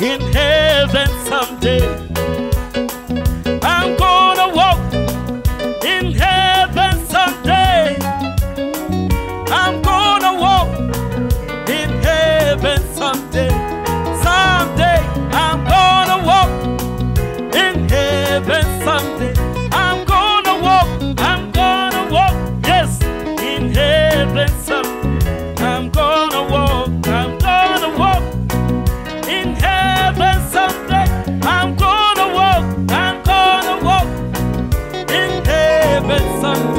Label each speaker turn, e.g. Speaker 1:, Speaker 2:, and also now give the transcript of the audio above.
Speaker 1: in heaven someday. I'm gonna walk in heaven someday. I'm gonna walk in heaven someday. Someday I'm gonna walk in heaven someday. been some